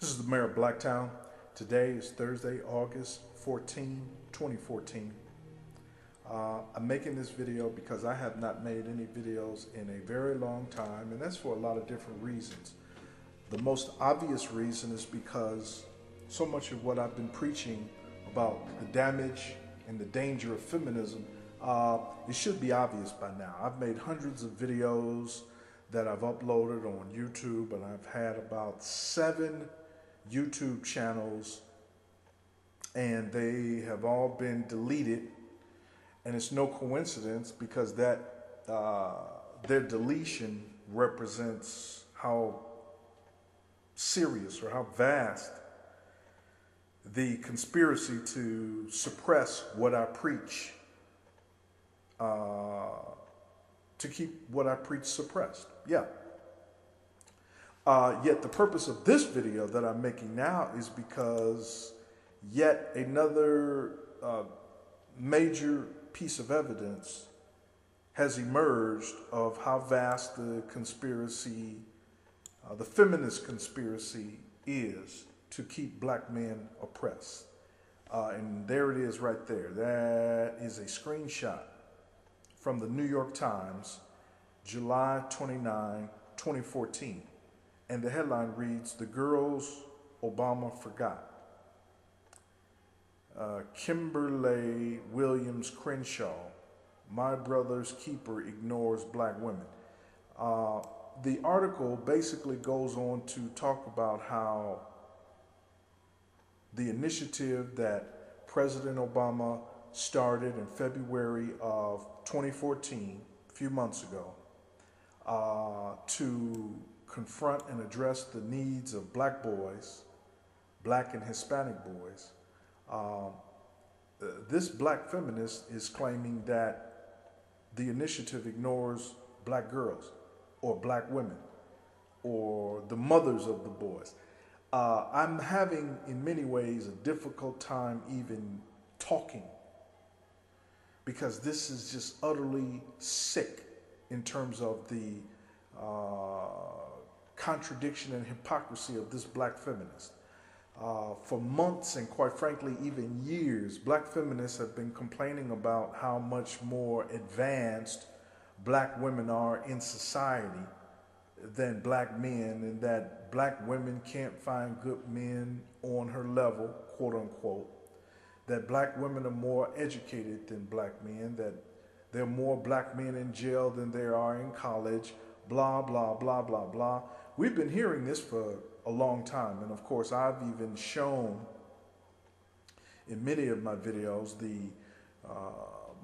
This is the mayor of Blacktown. Today is Thursday, August 14, 2014. Uh, I'm making this video because I have not made any videos in a very long time, and that's for a lot of different reasons. The most obvious reason is because so much of what I've been preaching about the damage and the danger of feminism, uh, it should be obvious by now. I've made hundreds of videos that I've uploaded on YouTube, and I've had about seven YouTube channels, and they have all been deleted. And it's no coincidence because that uh, their deletion represents how serious or how vast the conspiracy to suppress what I preach, uh, to keep what I preach suppressed. Yeah. Uh, yet the purpose of this video that I'm making now is because yet another uh, major piece of evidence has emerged of how vast the conspiracy, uh, the feminist conspiracy is to keep black men oppressed. Uh, and there it is right there. That is a screenshot from the New York Times, July 29, 2014 and the headline reads The Girls Obama Forgot. Uh, Kimberly Williams Crenshaw, My Brother's Keeper Ignores Black Women. Uh, the article basically goes on to talk about how the initiative that President Obama started in February of 2014, a few months ago, uh, to confront and address the needs of black boys, black and Hispanic boys. Um, uh, this black feminist is claiming that the initiative ignores black girls or black women or the mothers of the boys. Uh, I'm having, in many ways, a difficult time even talking because this is just utterly sick in terms of the uh, contradiction and hypocrisy of this black feminist. Uh, for months and quite frankly, even years, black feminists have been complaining about how much more advanced black women are in society than black men, and that black women can't find good men on her level, quote unquote. That black women are more educated than black men, that there are more black men in jail than there are in college, blah, blah, blah, blah, blah. We've been hearing this for a long time, and of course, I've even shown in many of my videos the uh,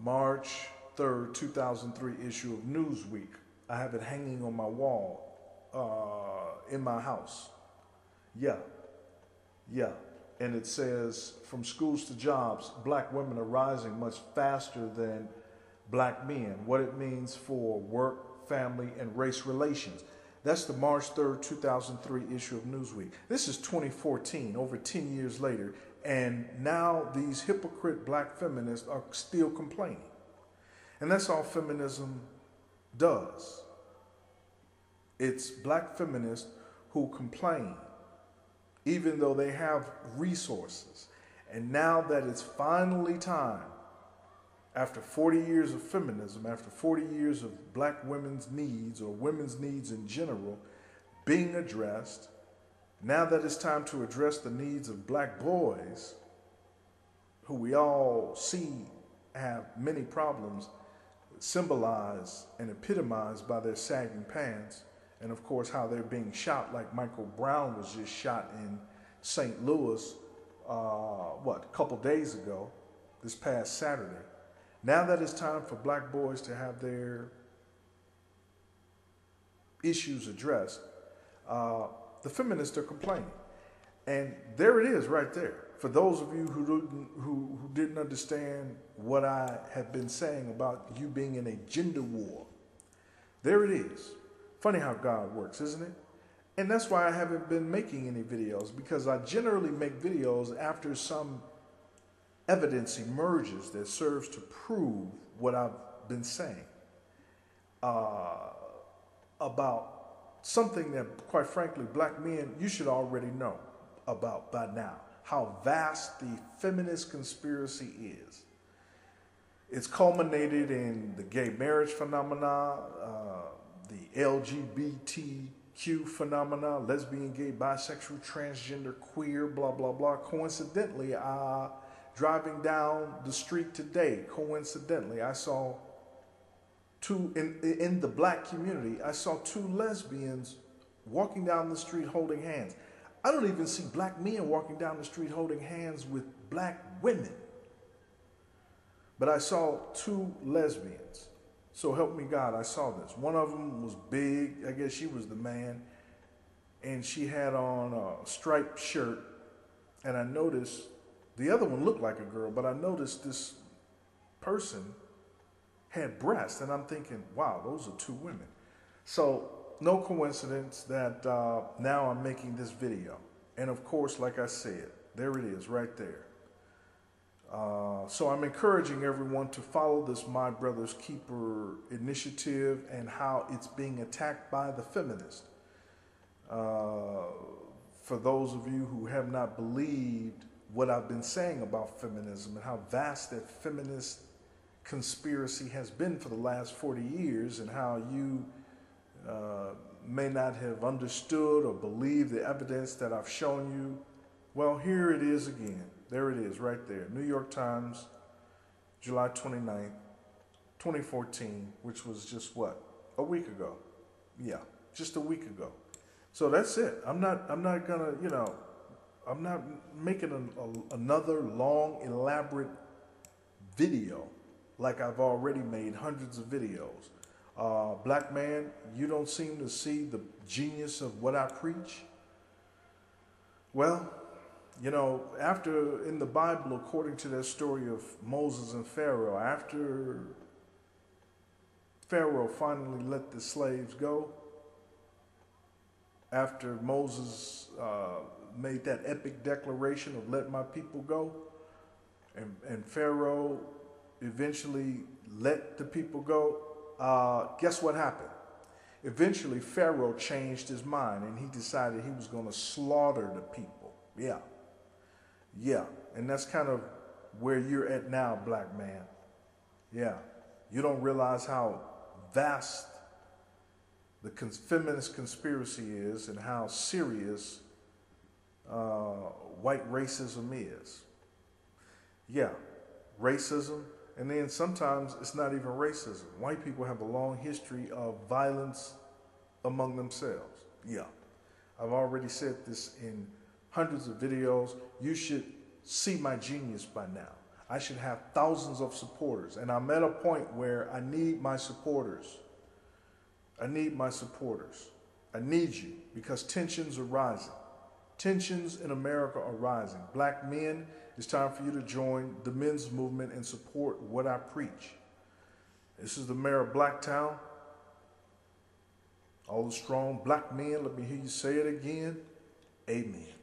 March 3rd, 2003 issue of Newsweek. I have it hanging on my wall uh, in my house. Yeah, yeah. And it says, from schools to jobs, black women are rising much faster than black men. What it means for work, family, and race relations. That's the March 3rd, 2003 issue of Newsweek. This is 2014, over 10 years later, and now these hypocrite black feminists are still complaining. And that's all feminism does. It's black feminists who complain, even though they have resources. And now that it's finally time after 40 years of feminism, after 40 years of black women's needs or women's needs in general being addressed, now that it's time to address the needs of black boys, who we all see have many problems symbolized and epitomized by their sagging pants, and of course, how they're being shot, like Michael Brown was just shot in St. Louis, uh, what, a couple days ago, this past Saturday. Now that it's time for black boys to have their issues addressed, uh, the feminists are complaining. And there it is right there. For those of you who didn't, who, who didn't understand what I have been saying about you being in a gender war, there it is. Funny how God works, isn't it? And that's why I haven't been making any videos because I generally make videos after some evidence emerges that serves to prove what I've been saying uh, about something that, quite frankly, black men, you should already know. about by now how vast the feminist conspiracy is. It's culminated in the gay marriage phenomena, uh, the LGBTQ phenomena, lesbian, gay, bisexual, transgender, queer, blah, blah, blah. Coincidentally, uh, driving down the street today, coincidentally, I saw two, in, in the black community, I saw two lesbians walking down the street holding hands. I don't even see black men walking down the street holding hands with black women. But I saw two lesbians. So help me God, I saw this. One of them was big. I guess she was the man. And she had on a striped shirt. And I noticed the other one looked like a girl, but I noticed this person had breasts. And I'm thinking, wow, those are two women. So no coincidence that uh, now I'm making this video. And of course, like I said, there it is right there. Uh, so I'm encouraging everyone to follow this My Brother's Keeper initiative and how it's being attacked by the feminist. Uh, for those of you who have not believed what I've been saying about feminism and how vast that feminist conspiracy has been for the last 40 years and how you uh, may not have understood or believed the evidence that I've shown you. Well, here it is again. There it is right there. New York Times, July 29th, 2014, which was just what? A week ago. Yeah, just a week ago. So that's it. I'm not I'm not to, you know, I'm not making a, another long elaborate video like I've already made hundreds of videos. Uh, black man, you don't seem to see the genius of what I preach. Well, you know, after in the Bible, according to that story of Moses and Pharaoh, after Pharaoh finally let the slaves go, after Moses uh, made that epic declaration of let my people go, and, and Pharaoh eventually let the people go, uh, guess what happened? Eventually, Pharaoh changed his mind and he decided he was going to slaughter the people. Yeah. Yeah. And that's kind of where you're at now, black man. Yeah. You don't realize how vast the cons- feminist conspiracy is and how serious uh, white racism is. Yeah. Racism and then sometimes it's not even racism. White people have a long history of violence among themselves. Yeah. I've already said this in hundreds of videos. You should see my genius by now. I should have thousands of supporters. And I'm at a point where I need my supporters. I need my supporters. I need you because tensions are rising. Tensions in America are rising. Black men it's time for you to join the men's movement and support what I preach. This is the mayor of Blacktown. All the strong black men, let me hear you say it again. Amen.